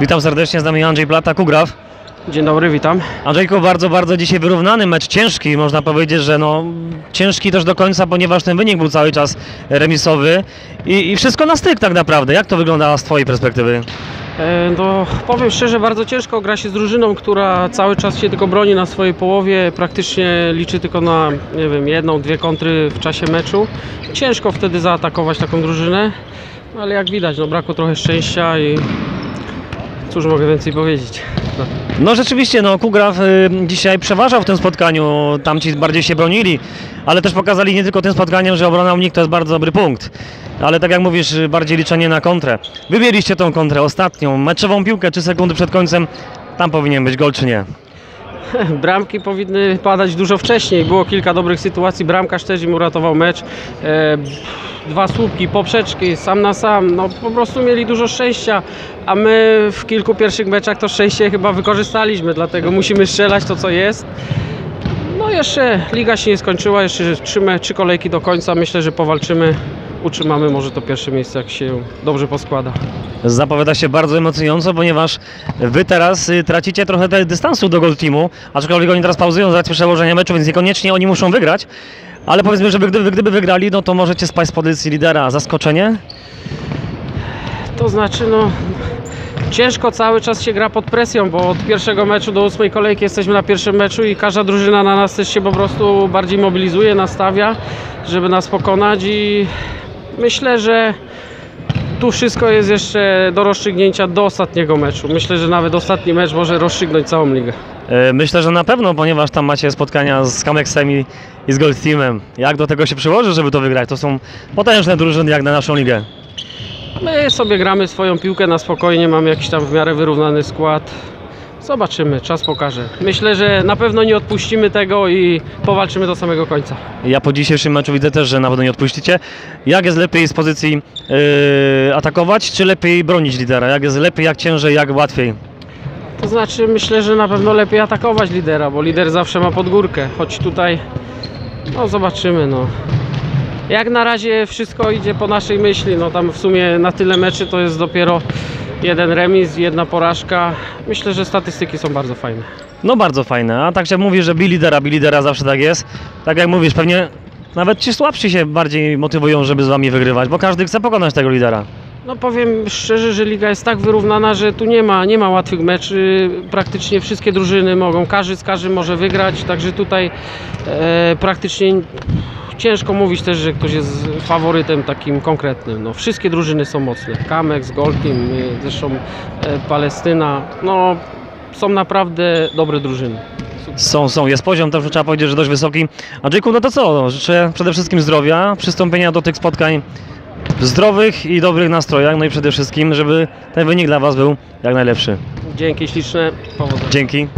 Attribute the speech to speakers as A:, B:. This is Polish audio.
A: Witam serdecznie, z nami Andrzej Plata, Kugraw.
B: Dzień dobry, witam.
A: Andrzejku, bardzo, bardzo dzisiaj wyrównany mecz, ciężki, można powiedzieć, że no ciężki też do końca, ponieważ ten wynik był cały czas remisowy i, i wszystko na styk tak naprawdę. Jak to wyglądało z Twojej perspektywy?
B: E, No, powiem szczerze, bardzo ciężko gra się z drużyną, która cały czas się tylko broni na swojej połowie, praktycznie liczy tylko na, nie wiem, jedną, dwie kontry w czasie meczu. Ciężko wtedy zaatakować taką drużynę, ale jak widać, no brakło trochę szczęścia i cóż mogę więcej powiedzieć. No.
A: No rzeczywiście, no Kugraw y, dzisiaj przeważał w tym spotkaniu, tamci bardziej się bronili, ale też pokazali nie tylko tym spotkaniem, że obrona unik to jest bardzo dobry punkt. Ale tak jak mówisz, bardziej liczenie na kontrę. Wymieliście tą kontrę ostatnią, meczową piłkę, 3 sekundy przed końcem, tam powinien być gol czy nie?
B: Bramki powinny padać dużo wcześniej. Było kilka dobrych sytuacji. Bramkarz też im uratował mecz. E, dwa słupki, poprzeczki, sam na sam. No po prostu mieli dużo szczęścia, a my w kilku pierwszych meczach to szczęście chyba wykorzystaliśmy, dlatego musimy strzelać to co jest. No jeszcze liga się nie skończyła, jeszcze trzy, trzy kolejki do końca. Myślę, że powalczymy. Utrzymamy może to pierwsze miejsce, jak się dobrze poskłada.
A: Zapowiada się bardzo emocjonująco, ponieważ wy teraz y, tracicie trochę dystansu do Gold Teamu, aczkolwiek oni teraz pauzują z racji przełożenia meczu, więc niekoniecznie oni muszą wygrać. Ale powiedzmy, że gdyby, gdyby wygrali, no to możecie spaść z pozycji lidera. Zaskoczenie?
B: To znaczy, no ciężko cały czas się gra pod presją, bo od pierwszego meczu do ósmej kolejki jesteśmy na pierwszym meczu i każda drużyna na nas też się po prostu bardziej mobilizuje, nastawia, żeby nas pokonać i myślę, że tu wszystko jest jeszcze do rozstrzygnięcia do ostatniego meczu. Myślę, że nawet ostatni mecz może rozstrzygnąć całą ligę.
A: E, Myślę, że na pewno, ponieważ tam macie spotkania z Kamexem i, i z Gold Teamem. Jak do tego się przyłoży, żeby to wygrać? To są potężne drużyny jak na naszą ligę.
B: My sobie gramy swoją piłkę na spokojnie, mamy jakiś tam w miarę wyrównany skład. Zobaczymy, czas pokaże. Myślę, że na pewno nie odpuścimy tego i powalczymy do samego końca.
A: Ja po dzisiejszym meczu widzę też, że na pewno nie odpuścicie. Jak jest lepiej z pozycji yy, atakować, czy lepiej bronić lidera? Jak jest lepiej, jak ciężej, jak łatwiej?
B: To znaczy, myślę, że na pewno lepiej atakować lidera, bo lider zawsze ma podgórkę. Choć tutaj, no zobaczymy, no. Jak na razie wszystko idzie po naszej myśli, no tam w sumie na tyle meczy to jest dopiero jeden remis, jedna porażka. Myślę, że statystyki są bardzo fajne.
A: No bardzo fajne, a także mówisz, że bij lidera, bij lidera, zawsze tak jest. Tak jak mówisz, pewnie nawet ci słabsi się bardziej motywują, żeby z wami wygrywać, bo każdy chce pokonać tego lidera.
B: No powiem szczerze, że liga jest tak wyrównana, że tu nie ma, nie ma łatwych meczy. Praktycznie wszystkie drużyny mogą, każdy z każdym może wygrać, także tutaj e, praktycznie ciężko mówić też, że ktoś jest faworytem takim konkretnym. No, wszystkie drużyny są mocne. Kamex, Gold Team, e, zresztą e, Palestyna. No, są naprawdę dobre drużyny.
A: Są, są, jest poziom, też trzeba powiedzieć, że dość wysoki. Andrzejku, no to co? No, życzę przede wszystkim zdrowia, przystąpienia do tych spotkań w zdrowych i dobrych nastrojach, no i przede wszystkim, żeby ten wynik dla Was był jak najlepszy.
B: Dzięki śliczne, powodzenia.
A: Dzięki.